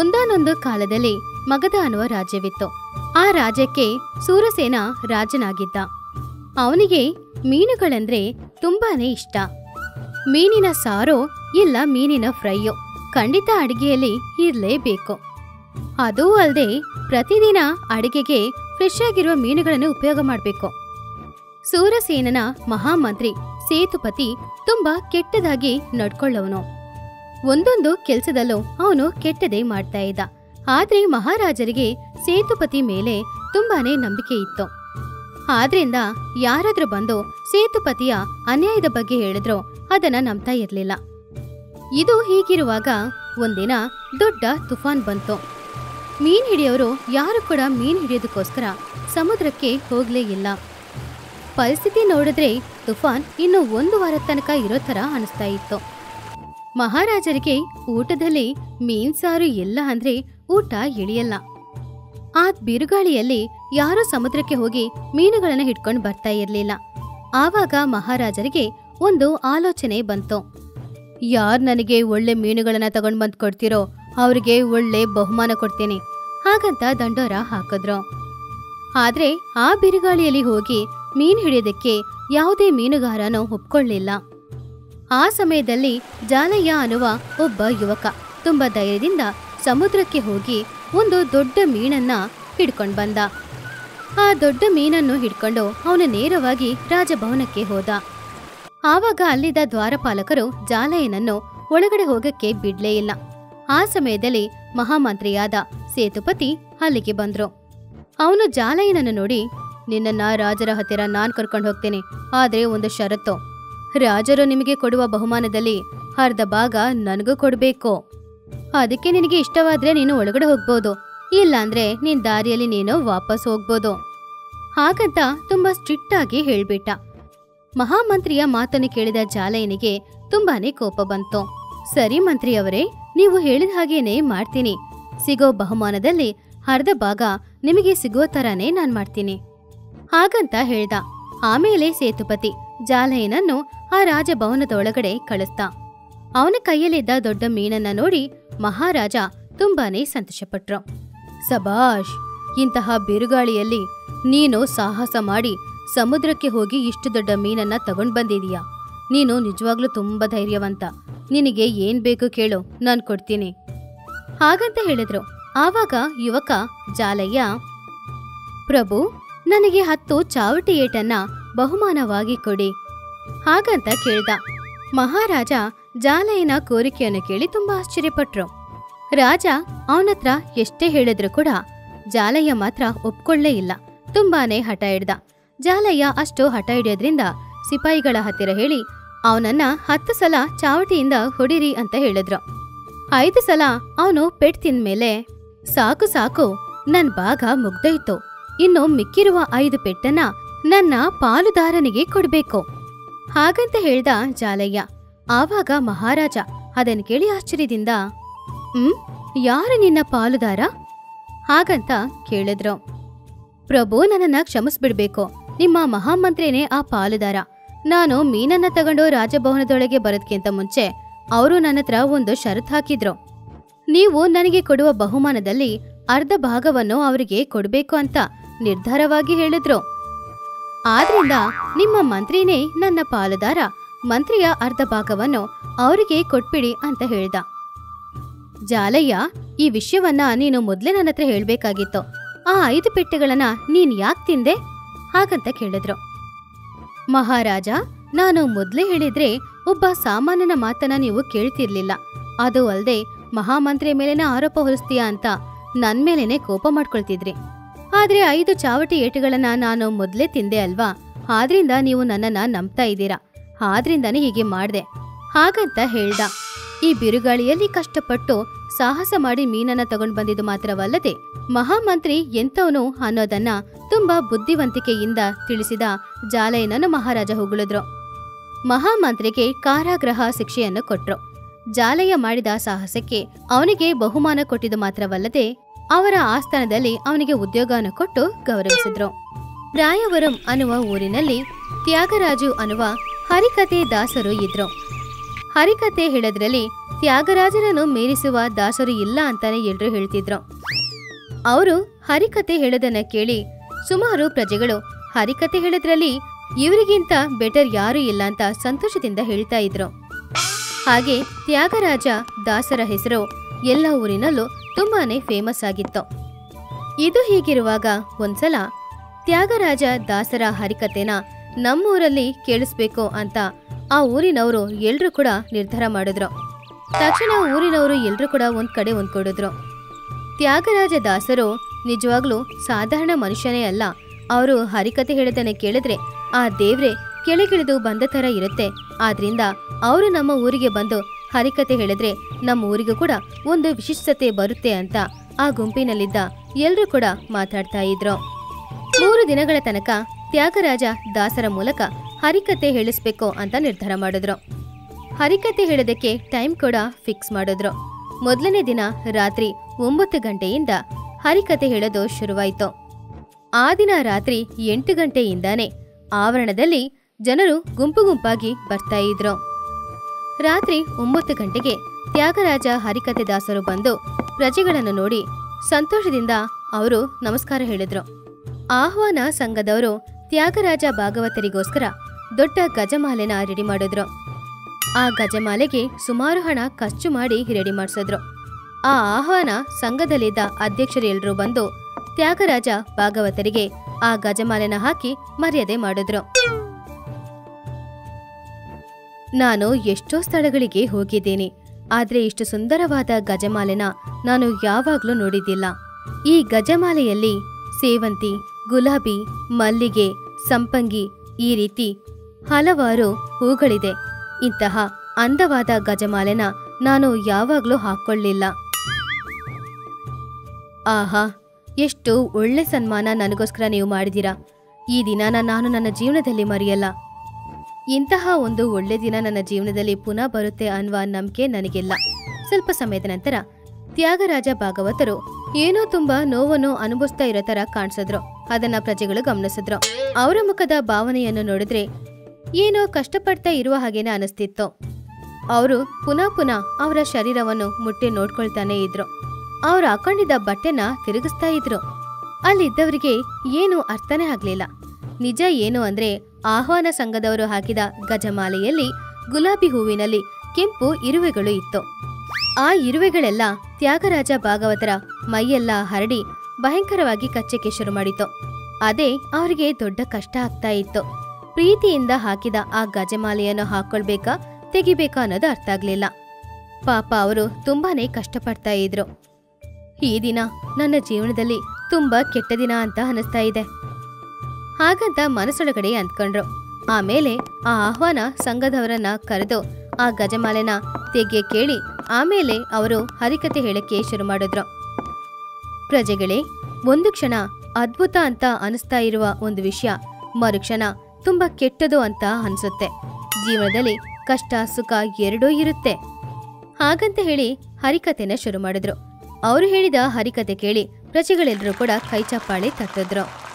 ಒಂದಾನೊಂದು ಕಾಲದಲ್ಲಿ ಮಗದ ಅನ್ನುವ ರಾಜ್ಯವಿತ್ತು. ಆ ರಾಜ್ಯಕ್ಕೆ ಸೂರಸೇನ ರಾಜನಾಗಿದ್ದ. ಅವನಿಗೆ ಮೀನುಗಳಂದ್ರೆ ತುಂಬಾನೇ ಇಷ್ಟ. ಮೀನಿನ ಸಾರೋ ಇಲ್ಲ ಮೀನಿನ ಫ್ರೈಯೋ ಖಂಡಿತ ಅಡಿಗೆಯಲ್ಲಿ ಇರಲೇಬೇಕು. ಅದೂ ಅಲ್ಲದೆ ಪ್ರತಿದಿನ ಅಡಿಗೆಗೆ ಫ್ರೆಶ್ ಆಗಿರುವ ಮೀನುಗಳನ್ನು ಉಪಯೋಗ ಮಾಡಬೇಕು. ಸೂರಸೇನನ ಮಹಾಮಂತ್ರಿ ಸೇತುಪತಿ ತುಂಬಾ ಕೆಟ್ಟದಾಗಿ ನಡ್ಕೊಳ್ಳೋನು. ಒಂದೊಂದು ಕೆಲಸದಲ್ಲೂ ಅವನು ಕೆಟ್ಟದೇ ಮಾಡ್ತಾ ಇದ್ದ. ಆದ್ರೆ ಮಹಾರಾಜರಿಗೆ ಸೇತುಪತಿ ಮೇಲೆ ತುಂಬಾನೇ ನಂಬಿಕೆ ಇತ್ತು. ಆದ್ರಿಂದ ಯಾರಾದ್ರೂ ಬಂದು ಸೇತುಪತಿಯ ಅನ್ಯಾಯದ ಬಗ್ಗೆ ಹೇಳಿದ್ರು ಅದನ್ನ ನಂಬ್ತಾ ಇರಲಿಲ್ಲ. ಇದು ಹೀಗಿರುವಾಗ ಒಂದಿನ ದೊಡ್ಡ ತುಫಾನ್ ಬಂತು. ಮೀನ್ ಹಿಡಿಯೋರು ಯಾರು ಕೂಡ ಮೀನ್ ಹಿಡಿಯೋದಕ್ಕೋಸ್ಕರ ಸಮುದ್ರಕ್ಕೆ ಹೋಗ್ಲೇ ಇಲ್ಲ. ಪರಿಸ್ಥಿತಿ ನೋಡಿದ್ರೆ ತುಫಾನ್ ಇನ್ನು ಒಂದು ವಾರ ತನಕ ಇರೋ ತರ ಅನಿಸ್ತಾ ಇತ್ತು. ಮಹಾರಾಜರಿಗೆ ಊಟದಲ್ಲಿ ಮೀನ್ಸಾರು ಇಲ್ಲ ಅಂದ್ರೆ ಊಟ ಇಳಿಯಲ್ಲ. ಆ ಬಿರುಗಾಳಿಯಲ್ಲಿ ಯಾರೂ ಸಮುದ್ರಕ್ಕೆ ಹೋಗಿ ಮೀನುಗಳನ್ನು ಹಿಡ್ಕೊಂಡು ಬರ್ತಾ ಇರಲಿಲ್ಲ. ಆವಾಗ ಮಹಾರಾಜರಿಗೆ ಒಂದು ಆಲೋಚನೆ ಬಂತು. ಯಾರ್ ನನಗೆ ಒಳ್ಳೆ ಮೀನುಗಳನ್ನ ತಗೊಂಡ್ ಬಂದು ಕೊಡ್ತೀರೋ ಅವ್ರಿಗೆ ಒಳ್ಳೆ ಬಹುಮಾನ ಕೊಡ್ತೀನಿ ಹಾಗಂತ ದಂಡೋರ ಹಾಕಿದ್ರು. ಆದ್ರೆ ಆ ಬಿರುಗಾಳಿಯಲ್ಲಿ ಹೋಗಿ ಮೀನ್ ಹಿಡಿಯೋದಕ್ಕೆ ಯಾವುದೇ ಮೀನುಗಾರನೂ ಒಪ್ಕೊಳ್ಳಿಲ್ಲ. ಆ ಸಮಯದಲ್ಲಿ ಜಾಲಯ್ಯ ಅನ್ನುವ ಒಬ್ಬ ಯುವಕ ತುಂಬ ಧೈರ್ಯದಿಂದ ಸಮುದ್ರಕ್ಕೆ ಹೋಗಿ ಒಂದು ದೊಡ್ಡ ಮೀನನ್ನ ಹಿಡ್ಕೊಂಡು ಬಂದ. ಆ ದೊಡ್ಡ ಮೀನನ್ನು ಹಿಡ್ಕೊಂಡು ಅವನು ನೇರವಾಗಿ ರಾಜಭವನಕ್ಕೆ ಹೋದ. ಆವಾಗ ಅಲ್ಲಿದ್ದ ದ್ವಾರಪಾಲಕರು ಜಾಲಯ್ಯನನ್ನು ಒಳಗಡೆ ಹೋಗಕ್ಕೆ ಬಿಡ್ಲೇ ಇಲ್ಲ. ಆ ಸಮಯದಲ್ಲಿ ಮಹಾಮಂತ್ರಿಯಾದ ಸೇತುಪತಿ ಅಲ್ಲಿಗೆ ಬಂದ್ರು. ಅವನು ಜಾಲಯ್ಯನನ್ನು ನೋಡಿ, ನಿನ್ನನ್ನ ರಾಜರ ಹತ್ತಿರ ನಾನ್ ಕರ್ಕೊಂಡು ಹೋಗ್ತೇನೆ. ಆದ್ರೆ ಒಂದು ಷರತ್ತು. ರಾಜರು ನಿಮಗೆ ಕೊಡುವ ಬಹುಮಾನದಲ್ಲಿ ಅರ್ಧ ಭಾಗ ನನಗೂ ಕೊಡಬೇಕು. ಅದಕ್ಕೆ ನಿನಗೆ ಇಷ್ಟವಾದ್ರೆ ನೀನು ಒಳಗಡೆ ಹೋಗ್ಬೋದು. ಇಲ್ಲಾಂದ್ರೆ ನಿನ್ ದಾರಿಯಲ್ಲಿ ನೀನು ವಾಪಸ್ ಹೋಗ್ಬೋದು. ಹಾಗಂತ ತುಂಬಾ ಸ್ಟ್ರಿಕ್ಟ್ ಆಗಿ ಹೇಳ್ಬಿಟ್ಟ. ಮಹಾಮಂತ್ರಿಯ ಮಾತನ್ನು ಕೇಳಿದ ಜಾಲಯನಿಗೆ ತುಂಬಾನೇ ಕೋಪ ಬಂತು. ಸರಿ ಮಂತ್ರಿಯವರೇ ನೀವು ಹೇಳಿದ ಹಾಗೇನೆ ಮಾಡ್ತೀನಿ. ಸಿಗೋ ಬಹುಮಾನದಲ್ಲಿ ಅರ್ಧ ಭಾಗ ನಿಮಗೆ ಸಿಗೋ ತರಾನೇ ನಾನ್ ಮಾಡ್ತೀನಿ. ಹಾಗಂತ ಹೇಳ್ದ. ಆಮೇಲೆ ಸೇತುಪತಿ ಜಾಲಯ್ಯನನ್ನು ಆ ರಾಜಭವನದ ಒಳಗಡೆ ಕಳಿಸ್ದ. ಅವನ ಕೈಯಲ್ಲಿದ್ದ ದೊಡ್ಡ ಮೀನನ್ನ ನೋಡಿ ಮಹಾರಾಜ ತುಂಬಾನೇ ಸಂತೋಷಪಟ್ರು. ಸಬಾಷ್, ಇಂತಹ ಬಿರುಗಾಳಿಯಲ್ಲಿ ನೀನು ಸಾಹಸ ಮಾಡಿ ಸಮುದ್ರಕ್ಕೆ ಹೋಗಿ ಇಷ್ಟು ದೊಡ್ಡ ಮೀನನ್ನ ತಗೊಂಡ್ ಬಂದಿದೀಯಾ? ನೀನು ನಿಜವಾಗ್ಲೂ ತುಂಬಾ ಧೈರ್ಯವಂತ. ನಿನಗೆ ಏನ್ ಬೇಕು ಕೇಳು, ನಾನ್ ಕೊಡ್ತೀನಿ. ಹಾಗಂತ ಹೇಳಿದ್ರು. ಆವಾಗ ಯುವಕ, ಜಾಲಯ್ಯ, ಪ್ರಭು, ನನಗೆ ಹತ್ತು ಚಾವಟಿ ಏಟನ್ನ ಬಹುಮಾನವಾಗಿ ಕೊಡಿ. ಹಾಗಂತ ಕೇಳ್ದ. ಮಹಾರಾಜ ಜಾಲಯ್ಯನ ಕೋರಿಕೆಯನ್ನು ಕೇಳಿ ತುಂಬಾ ಆಶ್ಚರ್ಯಪಟ್ರು. ರಾಜ ಅವನತ್ರ ಎಷ್ಟೇ ಹೇಳಿದ್ರು ಕೂಡ ಜಾಲಯ್ಯ ಮಾತ್ರ ಒಪ್ಕೊಳ್ಳೇ ಇಲ್ಲ. ತುಂಬಾನೇ ಹಠ ಹಿಡ್ದ. ಜಾಲಯ್ಯ ಅಷ್ಟು ಹಠ ಹಿಡಿಯೋದ್ರಿಂದ ಸಿಪಾಯಿಗಳ ಹತ್ತಿರ ಹೇಳಿ, ಅವನನ್ನ ಹತ್ತು ಸಲ ಚಾವಟಿಯಿಂದ ಹೊಡಿರಿ ಅಂತ ಹೇಳಿದ್ರು. ಐದು ಸಲ ಅವನು ಪೆಟ್ ತಿಂದ್ಮೇಲೆ ಸಾಕು ಸಾಕು ನನ್ ಭಾಗ ಮುಗ್ದೈತು ಇನ್ನು ಮಿಕ್ಕಿರುವ ಐದು ಪೆಟ್ಟನ್ನ ನನ್ನ ಪಾಲುದಾರನಿಗೆ ಕೊಡಬೇಕು. ಹಾಗಂತ ಹೇಳ್ದ ಜಾಲಯ್ಯ. ಆವಾಗ ಮಹಾರಾಜ ಅದನ್ನು ಕೇಳಿ ಆಶ್ಚರ್ಯದಿಂದ, ಹ್ಮ್, ಯಾರು ನಿನ್ನ ಪಾಲುದಾರ? ಹಾಗಂತ ಕೇಳಿದ್ರು. ಪ್ರಭು ನನ್ನನ್ನ ಕ್ಷಮಿಸ್ಬಿಡ್ಬೇಕು. ನಿಮ್ಮ ಮಹಾಮಂತ್ರಿನೇ ಆ ಪಾಲುದಾರ. ನಾನು ಮೀನನ್ನ ತಗೊಂಡು ರಾಜಭವನದೊಳಗೆ ಬರೋದ್ಕಿಂತ ಮುಂಚೆ ಅವರು ನನ್ನ ಹತ್ರ ಒಂದು ಷರತ್ ಹಾಕಿದ್ರು. ನೀವು ನನಗೆ ಕೊಡುವ ಬಹುಮಾನದಲ್ಲಿ ಅರ್ಧ ಭಾಗವನ್ನು ಅವರಿಗೆ ಕೊಡಬೇಕು ಅಂತ ನಿರ್ಧಾರವಾಗಿ ಹೇಳಿದ್ರು. ಆದ್ರಿಂದ ನಿಮ್ಮ ಮಂತ್ರಿನೇ ನನ್ನ ಪಾಲುದಾರ. ಮಂತ್ರಿಯ ಅರ್ಧ ಭಾಗವನ್ನು ಅವರಿಗೆ ಕೊಟ್ಬಿಡಿ ಅಂತ ಹೇಳ್ದ. ಜಾಲಯ್ಯ, ಈ ವಿಷಯವನ್ನ ನೀನು ಮೊದಲೇ ನನ್ನ ಹತ್ರ ಹೇಳ್ಬೇಕಾಗಿತ್ತು. ಆ ಐದು ಪೆಟ್ಟೆಗಳನ್ನ ನೀನ್ ಯಾಕ್ ತಿಂದೆ? ಹಾಗಂತ ಕೇಳಿದ್ರು. ಮಹಾರಾಜ, ನಾನು ಮೊದ್ಲೇ ಹೇಳಿದ್ರೆ ಒಬ್ಬ ಸಾಮಾನ್ಯನ ಮಾತನ್ನ ನೀವು ಕೇಳ್ತಿರ್ಲಿಲ್ಲ. ಅದು ಅಲ್ಲದೆ ಮಹಾಮಂತ್ರಿಯ ಮೇಲೇನೆ ಆರೋಪ ಹೊರಿಸ್ತೀಯಾ ಅಂತ ನನ್ ಮೇಲೇನೆ ಕೋಪ ಮಾಡ್ಕೊಳ್ತಿದ್ರಿ. ಆದ್ರೆ ಐದು ಚಾವಟಿ ಏಟುಗಳನ್ನ ನಾನು ಮೊದ್ಲೇ ತಿಂದೆ ಅಲ್ವಾ? ಆದ್ರಿಂದ ನೀವು ನನ್ನನ್ನ ನಂಬ್ತಾ ಇದ್ದೀರಾ? ಆದ್ರಿಂದಾನೇ ಹೀಗೆ ಮಾಡ್ದೆ. ಹಾಗಂತ ಹೇಳ್ದ. ಈ ಬಿರುಗಾಳಿಯಲ್ಲಿ ಕಷ್ಟಪಟ್ಟು ಸಾಹಸ ಮಾಡಿ ಮೀನನ್ನ ತಗೊಂಡ್ ಬಂದಿದ್ದು ಮಾತ್ರವಲ್ಲದೆ ಮಹಾಮಂತ್ರಿ ಎಂತವನು ಅನ್ನೋದನ್ನ ತುಂಬಾ ಬುದ್ಧಿವಂತಿಕೆಯಿಂದ ತಿಳಿಸಿದ ಜಾಲಯ್ಯನನ್ನು ಮಹಾರಾಜ ಹೊಗಳಿದ್ರು. ಮಹಾಮಂತ್ರಿಗೆ ಕಾರಾಗ್ರಹ ಶಿಕ್ಷೆಯನ್ನು ಕೊಟ್ರು. ಜಾಲಯ್ಯ ಮಾಡಿದ ಸಾಹಸಕ್ಕೆ ಅವನಿಗೆ ಬಹುಮಾನ ಕೊಟ್ಟಿದ್ದು ಮಾತ್ರವಲ್ಲದೆ ಅವರ ಆಸ್ಥಾನದಲ್ಲಿ ಅವನಿಗೆ ಉದ್ಯೋಗವನ್ನು ಕೊಟ್ಟು ಗೌರವಿಸಿದ್ರು. ರಾಯವರಂ ಅನ್ನುವ ಊರಿನಲ್ಲಿ ತ್ಯಾಗರಾಜು ಅನ್ನುವ ಹರಿಕತೆ ದಾಸರು ಇದ್ರು. ಹರಿಕತೆ ಹೇಳದ್ರಲ್ಲಿ ತ್ಯಾಗರಾಜನನ್ನು ಮೀರಿಸುವ ದಾಸರು ಇಲ್ಲ ಅಂತಾನೆ ಎಲ್ರೂ ಹೇಳ್ತಿದ್ರು. ಅವರು ಹರಿಕತೆ ಹೇಳದನ್ನ ಕೇಳಿ ಸುಮಾರು ಪ್ರಜೆಗಳು ಹರಿಕತೆ ಹೇಳದ್ರಲ್ಲಿ ಇವರಿಗಿಂತ ಬೆಟರ್ ಯಾರು ಇಲ್ಲ ಅಂತ ಸಂತೋಷದಿಂದ ಹೇಳ್ತಾ ಇದ್ರು. ಹಾಗೆ ತ್ಯಾಗರಾಜ ದಾಸರ ಹೆಸರು ಎಲ್ಲ ಊರಿನಲ್ಲೂ ತುಂಬಾನೇ ಫೇಮಸ್ ಆಗಿತ್ತು. ಇದು ಹೀಗಿರುವಾಗ ಒಂದ್ಸಲ ತ್ಯಾಗರಾಜ ದಾಸರ ಹರಿಕತೆನ ನಮ್ಮೂರಲ್ಲಿ ಕೇಳಿಸ್ಬೇಕು ಅಂತ ಆ ಊರಿನವರು ಎಲ್ರೂ ಕೂಡ ನಿರ್ಧಾರ ಮಾಡಿದ್ರು. ತಕ್ಷಣ ಊರಿನವರು ಎಲ್ರೂ ಕೂಡ ಒಂದ್ ಕಡೆ ಒಂದ್ಕೊಡಿದ್ರು ತ್ಯಾಗರಾಜ ದಾಸರು ನಿಜವಾಗ್ಲೂ ಸಾಧಾರಣ ಮನುಷ್ಯನೇ ಅಲ್ಲ. ಅವರು ಹರಿಕತೆ ಹೇಳದನ್ನ ಕೇಳಿದ್ರೆ ಆ ದೇವ್ರೆ ಕೆಳಗಿಳಿದು ಬಂದ ತರ ಇರುತ್ತೆ. ಆದ್ರಿಂದ ಅವರು ನಮ್ಮ ಊರಿಗೆ ಬಂದು ಹರಿಕತೆ ಹೇಳಿದ್ರೆ ನಮ್ಮ ಊರಿಗೂ ಕೂಡ ಒಂದು ವಿಶಿಷ್ಟತೆ ಬರುತ್ತೆ ಅಂತ ಆ ಗುಂಪಿನಲ್ಲಿದ್ದ ಎಲ್ಲರೂ ಕೂಡ ಮಾತಾಡ್ತಾ ಇದ್ರು. ಮೂರು ದಿನಗಳ ತನಕ ತ್ಯಾಗರಾಜ ದಾಸರ ಮೂಲಕ ಹರಿಕತೆ ಹೇಳಿಸ್ಬೇಕು ಅಂತ ನಿರ್ಧಾರ ಮಾಡಿದ್ರು. ಹರಿಕತೆ ಹೇಳೋದಕ್ಕೆ ಟೈಮ್ ಕೂಡ ಫಿಕ್ಸ್ ಮಾಡಿದ್ರು. ಮೊದಲನೇ ದಿನ ರಾತ್ರಿ ಒಂಬತ್ತು ಗಂಟೆಯಿಂದ ಹರಿಕತೆ ಹೇಳೋದು ಶುರುವಾಯಿತು. ಆ ದಿನ ರಾತ್ರಿ ಎಂಟು ಗಂಟೆಯಿಂದಾನೆ ಆವರಣದಲ್ಲಿ ಜನರು ಗುಂಪು ಗುಂಪಾಗಿ ಬರ್ತಾ ಇದ್ರು. ರಾತ್ರಿ ಒಂಬತ್ತು ಗಂಟೆಗೆ ತ್ಯಾಗರಾಜ ಹರಿಕತೆ ದಾಸರು ಬಂದು ಪ್ರಜೆಗಳನ್ನು ನೋಡಿ ಸಂತೋಷದಿಂದ ಅವರು ನಮಸ್ಕಾರ ಹೇಳಿದ್ರು. ಆಹ್ವಾನ ಸಂಘದವರು ತ್ಯಾಗರಾಜ ಭಾಗವತರಿಗೋಸ್ಕರ ದೊಡ್ಡ ಗಜಮಾಲೆನ ರೆಡಿ ಮಾಡಿದ್ರು. ಆ ಗಜಮಾಲೆಗೆ ಸುಮಾರು ಹಣ ಖರ್ಚು ಮಾಡಿ ರೆಡಿ ಮಾಡಿಸಿದ್ರು. ಆ ಆಹ್ವಾನ ಸಂಘದಲ್ಲಿದ್ದ ಅಧ್ಯಕ್ಷರೆಲ್ಲರೂ ಬಂದು ತ್ಯಾಗರಾಜ ಭಾಗವತರಿಗೆ ಆ ಗಜಮಾಲೆನ ಹಾಕಿ ಮರ್ಯಾದೆ ಮಾಡಿದ್ರು. ನಾನು ಎಷ್ಟೋ ಸ್ಥಳಗಳಿಗೆ ಹೋಗಿದ್ದೇನೆ, ಆದರೆ ಇಷ್ಟು ಸುಂದರವಾದ ಗಜಮಾಲೆನ ನಾನು ಯಾವಾಗಲೂ ನೋಡಿದ್ದಿಲ್ಲ. ಈ ಗಜಮಾಲೆಯಲ್ಲಿ ಸೇವಂತಿ, ಗುಲಾಬಿ, ಮಲ್ಲಿಗೆ, ಸಂಪಂಗಿ ಈ ರೀತಿ ಹಲವಾರು ಹೂಗಳಿದೆ. ಇಂತಹ ಅಂದವಾದ ಗಜಮಾಲೆನ ನಾನು ಯಾವಾಗಲೂ ಹಾಕ್ಕೊಳ್ಳಿಲ್ಲ. ಆಹಾ, ಎಷ್ಟು ಒಳ್ಳೆ ಸನ್ಮಾನ ನನಗೋಸ್ಕರ ನೀವು ಮಾಡಿದಿರಾ ಈ ದಿನ ನಾನು ನನ್ನ ಜೀವನದಲ್ಲಿ ಮರೆಯಲ್ಲ. ಇಂತಹ ಒಂದು ಒಳ್ಳೆ ದಿನ ನನ್ನ ಜೀವನದಲ್ಲಿ ಪುನಃ ಬರುತ್ತೆ ಅನ್ನುವ ನಂಬಿಕೆ ನನಗಿಲ್ಲ. ಸ್ವಲ್ಪ ಸಮಯದ ನಂತರ ತ್ಯಾಗರಾಜ ಭಾಗವತರು ಏನೋ ತುಂಬಾ ನೋವನ್ನು ಅನುಭವಿಸ್ತಾ ಇರೋ ತರ ಕಾಣಿಸಿದ್ರು. ಅದನ್ನ ಪ್ರಜೆಗಳು ಗಮನಿಸಿದ್ರು. ಅವರ ಮುಖದ ಭಾವನೆಯನ್ನು ನೋಡಿದ್ರೆ ಏನೋ ಕಷ್ಟಪಡ್ತಾ ಇರುವ ಹಾಗೇನೆ ಅನಿಸ್ತಿತ್ತು. ಅವರು ಪುನಃ ಪುನಃ ಅವರ ಶರೀರವನ್ನು ಮುಟ್ಟಿ ನೋಡ್ಕೊಳ್ತಾನೆ ಇದ್ರು. ಅವ್ರು ಹಾಕೊಂಡಿದ್ದ ಬಟ್ಟೆನ ತಿರುಗಿಸ್ತಾ ಇದ್ರು. ಅಲ್ಲಿದ್ದವರಿಗೆ ಏನು ಅರ್ಥನೇ ಆಗ್ಲಿಲ್ಲ. ನಿಜ ಏನು ಅಂದ್ರೆ ಆಹ್ವಾನ ಸಂಘದವರು ಹಾಕಿದ ಗಜಮಾಲೆಯಲ್ಲಿ ಗುಲಾಬಿ ಹೂವಿನಲ್ಲಿ ಕೆಂಪು ಇರುವೆಗಳು ಇತ್ತು. ಆ ಇರುವೆಗಳೆಲ್ಲ ತ್ಯಾಗರಾಜ ಭಾಗವತರ ಮೈಯೆಲ್ಲ ಹರಡಿ ಭಯಂಕರವಾಗಿ ಕಚ್ಚಕ್ಕೆ ಶುರು ಮಾಡಿತು ಅದೇ ಅವರಿಗೆ ದೊಡ್ಡ ಕಷ್ಟ ಆಗ್ತಾ ಇತ್ತು. ಪ್ರೀತಿಯಿಂದ ಹಾಕಿದ ಆ ಗಜಮಾಲೆಯನ್ನು ಹಾಕೊಳ್ಬೇಕಾ, ತೆಗಿಬೇಕಾ ಅನ್ನೋದು ಅರ್ಥ ಆಗ್ಲಿಲ್ಲ. ಪಾಪ ಅವರು ತುಂಬಾನೇ ಕಷ್ಟಪಡ್ತಾ ಇದ್ರು. ಈ ದಿನ ನನ್ನ ಜೀವನದಲ್ಲಿ ತುಂಬಾ ಕೆಟ್ಟ ದಿನ ಅಂತ ಅನಿಸ್ತಾ ಇದೆ. ಹಾಗಂತ ಮನಸ್ಸೊಳಗಡೆ ಅಂದ್ಕೊಂಡ್ರು. ಆಮೇಲೆ ಆ ಆಹ್ವಾನ ಸಂಘದವರನ್ನ ಕರೆದು ಆ ಗಜಮಾಲೆನ ತೆಗೆ ಕೇಳಿ ಆಮೇಲೆ ಅವರು ಹರಿಕತೆ ಹೇಳಕ್ಕೆ ಶುರು ಮಾಡಿದ್ರು. ಪ್ರಜೆಗಳೇ, ಒಂದು ಕ್ಷಣ ಅದ್ಭುತ ಅಂತ ಅನಿಸ್ತಾ ಇರುವ ಒಂದು ವಿಷಯ ಮರುಕ್ಷಣ ತುಂಬಾ ಕೆಟ್ಟದು ಅಂತ ಅನ್ಸುತ್ತೆ. ಜೀವನದಲ್ಲಿ ಕಷ್ಟ, ಸುಖ ಎರಡೂ ಇರುತ್ತೆ. ಹಾಗಂತ ಹೇಳಿ ಹರಿಕತೆನ ಶುರು ಮಾಡಿದ್ರು. ಅವರು ಹೇಳಿದ ಹರಿಕತೆ ಕೇಳಿ ಪ್ರಜೆಗಳೆಲ್ಲರೂ ಕೂಡ ಕೈಚಪ್ಪಾಳೆ ತಟ್ಟಿದ್ರು.